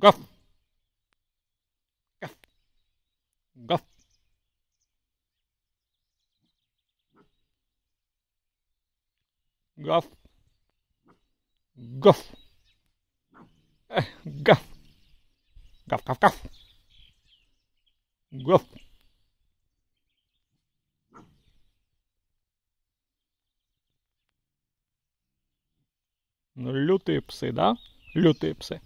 Гав. Гав. Гав. Гав. Гав. Гав. Гав, гав, гав. Гав. Ну, лютые псы, да? Лютые псы.